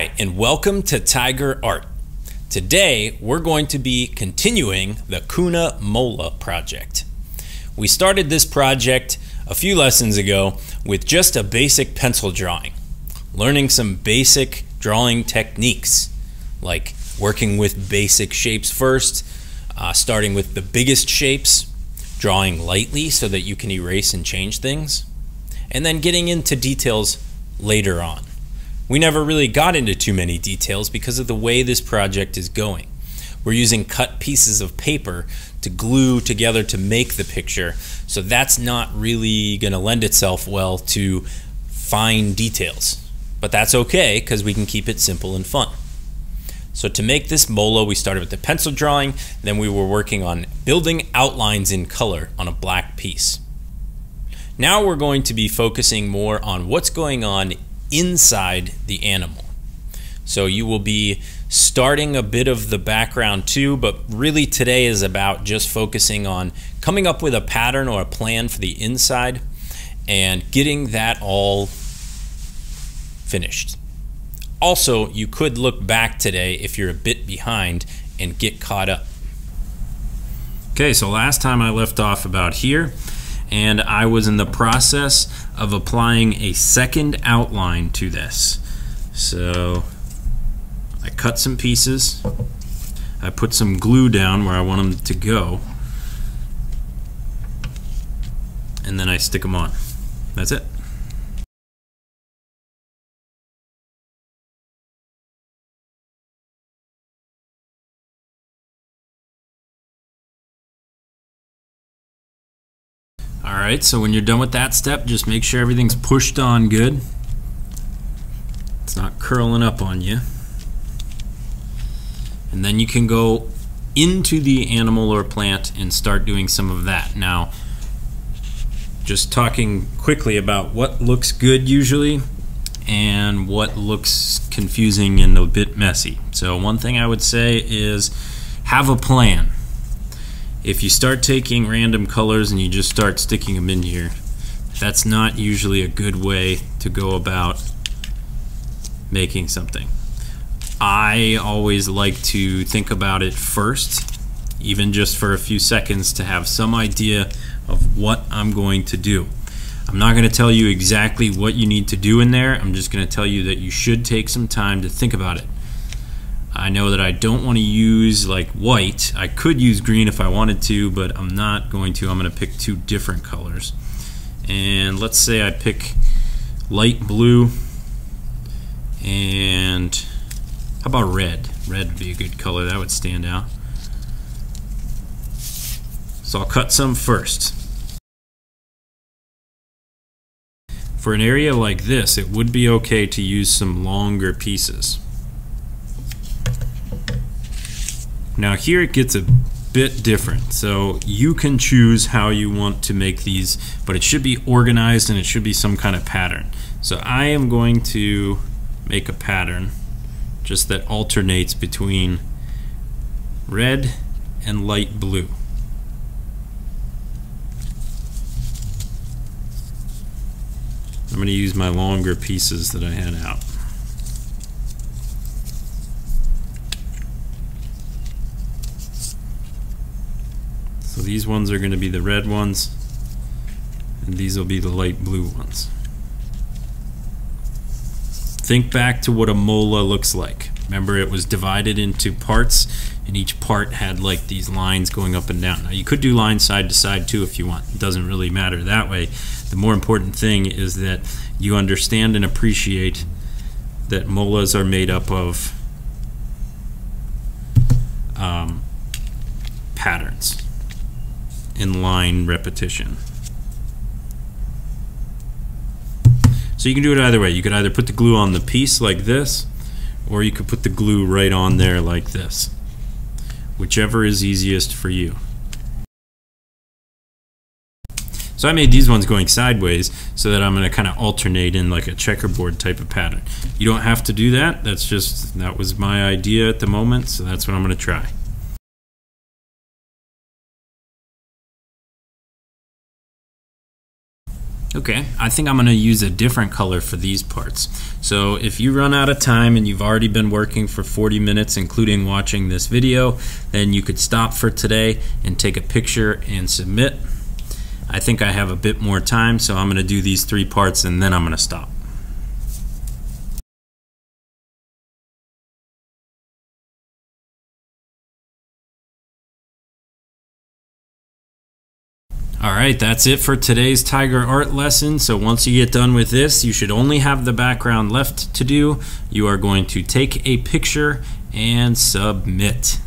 and welcome to Tiger Art. Today, we're going to be continuing the Kuna Mola project. We started this project a few lessons ago with just a basic pencil drawing, learning some basic drawing techniques, like working with basic shapes first, uh, starting with the biggest shapes, drawing lightly so that you can erase and change things, and then getting into details later on. We never really got into too many details because of the way this project is going. We're using cut pieces of paper to glue together to make the picture, so that's not really going to lend itself well to fine details. But that's okay because we can keep it simple and fun. So to make this mola, we started with the pencil drawing, then we were working on building outlines in color on a black piece. Now we're going to be focusing more on what's going on inside the animal. So you will be starting a bit of the background too, but really today is about just focusing on coming up with a pattern or a plan for the inside and getting that all finished. Also, you could look back today if you're a bit behind and get caught up. Okay, so last time I left off about here, and I was in the process of applying a second outline to this. So I cut some pieces, I put some glue down where I want them to go, and then I stick them on. That's it. Alright, so when you're done with that step, just make sure everything's pushed on good. It's not curling up on you. And then you can go into the animal or plant and start doing some of that. Now, just talking quickly about what looks good usually and what looks confusing and a bit messy. So one thing I would say is have a plan if you start taking random colors and you just start sticking them in here, that's not usually a good way to go about making something. I always like to think about it first, even just for a few seconds to have some idea of what I'm going to do. I'm not going to tell you exactly what you need to do in there. I'm just going to tell you that you should take some time to think about it. I know that I don't want to use like white. I could use green if I wanted to, but I'm not going to. I'm going to pick two different colors. And let's say I pick light blue and how about red? Red would be a good color. That would stand out. So I'll cut some first. For an area like this, it would be okay to use some longer pieces. Now here it gets a bit different. So you can choose how you want to make these, but it should be organized and it should be some kind of pattern. So I am going to make a pattern just that alternates between red and light blue. I'm going to use my longer pieces that I had out. So these ones are going to be the red ones, and these will be the light blue ones. Think back to what a mola looks like. Remember it was divided into parts, and each part had like these lines going up and down. Now you could do lines side to side too if you want. It doesn't really matter that way. The more important thing is that you understand and appreciate that molas are made up of um, patterns in line repetition. So you can do it either way. You could either put the glue on the piece like this, or you could put the glue right on there like this. Whichever is easiest for you. So I made these ones going sideways so that I'm going to kind of alternate in like a checkerboard type of pattern. You don't have to do that. That's just, that was my idea at the moment, so that's what I'm going to try. Okay, I think I'm going to use a different color for these parts. So if you run out of time and you've already been working for 40 minutes, including watching this video, then you could stop for today and take a picture and submit. I think I have a bit more time, so I'm going to do these three parts and then I'm going to stop. All right, that's it for today's Tiger Art lesson. So once you get done with this, you should only have the background left to do. You are going to take a picture and submit.